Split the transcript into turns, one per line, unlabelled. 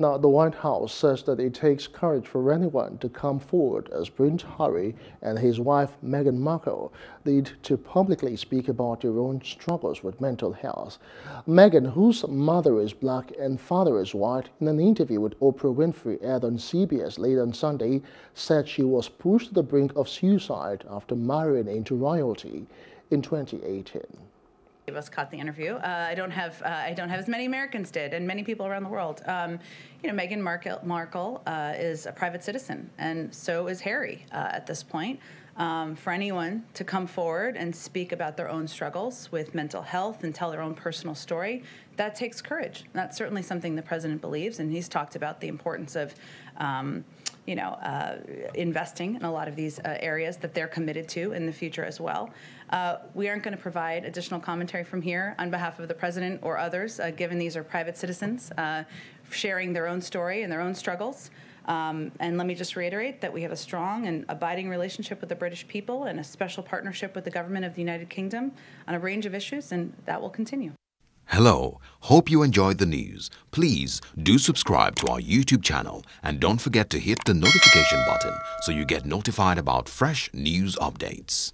Now, the White House says that it takes courage for anyone to come forward as Prince Harry and his wife Meghan Markle need to publicly speak about their own struggles with mental health. Meghan, whose mother is black and father is white, in an interview with Oprah Winfrey aired on CBS late on Sunday, said she was pushed to the brink of suicide after marrying into royalty in 2018
of us caught the interview. Uh, I don't have uh, I don't have as many Americans did, and many people around the world. Um, you know, Meghan Markle, Markle uh, is a private citizen, and so is Harry uh, at this point. Um, for anyone to come forward and speak about their own struggles with mental health and tell their own personal story, that takes courage. That's certainly something the president believes, and he's talked about the importance of. Um, you know, uh, investing in a lot of these uh, areas that they're committed to in the future as well. Uh, we aren't going to provide additional commentary from here on behalf of the president or others, uh, given these are private citizens uh, sharing their own story and their own struggles. Um, and let me just reiterate that we have a strong and abiding relationship with the British people and a special partnership with the government of the United Kingdom on a range of issues, and that will continue.
Hello, hope you enjoyed the news. Please do subscribe to our YouTube channel and don't forget to hit the notification button so you get notified about fresh news updates.